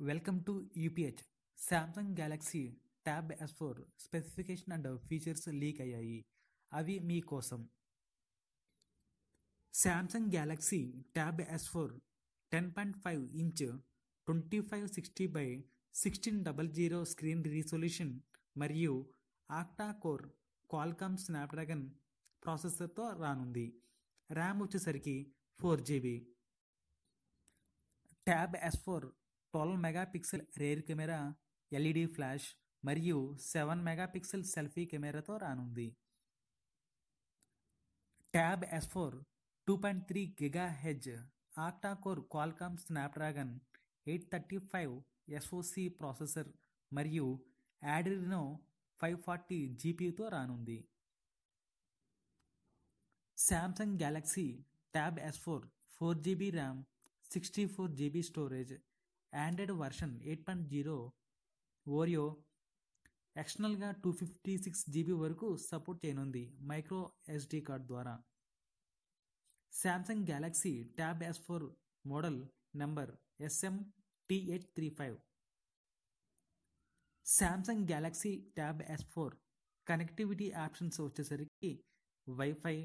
Welcome to UPH Samsung Galaxy tab S four specification and features leak అయ్యాయి. అవి మీకోసం Samsung Galaxy tab S four ten point five inch twenty five sixty by sixteen double zero screen resolution మరియు octa core Qualcomm Snapdragon ప్రాసెసర్తో రానుంది. RAM వచ్చేసరికి four GB tab S four twelve megapixel rear camera LED flash మరియు seven megapixel selfie కెమెరాతో రానుంది. Tab S four two point three giga he's octa core Qualcomm Snapdragon eight thirty five SoC processor మరియు Adreno five forty జీపీతో రానుంది. Samsung Galaxy tab S four four GB RAM sixty four GB storage Android version eight point zero Oreo ఎక్స్టర్నల్గా two fifty six GB వరకు support చేయనుంది micro SD card ద్వారా. Samsung Galaxy tab S four model number SM T eight three five Samsung Galaxy tab S four connectivity options వచ్చేసరికి wifi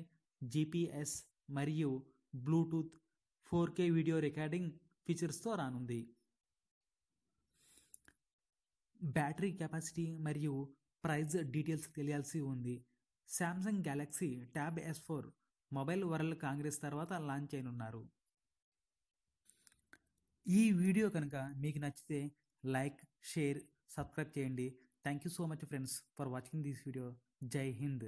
GPS మరియు Bluetooth four K video recording ఫీచర్స్తో రానుంది. Battery capacity మరియు price details తెలియాల్సి ఉంది. Samsung Galaxy tab S four Mobile World Congress తర్వాత launch అయినున్నారు ఈ video కనుక మీకు నచ్చితే లైక్ షేర్ సబ్స్క్రైబ్ చేయండి. Thank you so much friends for watching this video జై హింద్